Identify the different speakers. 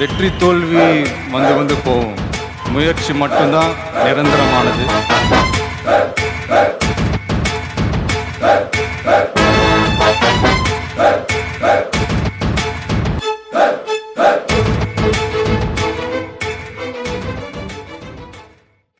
Speaker 1: வெற்றி தோல்வி வந்து வந்து போகும். முயற்சி மட்டும்தான் நிரந்தரமானது.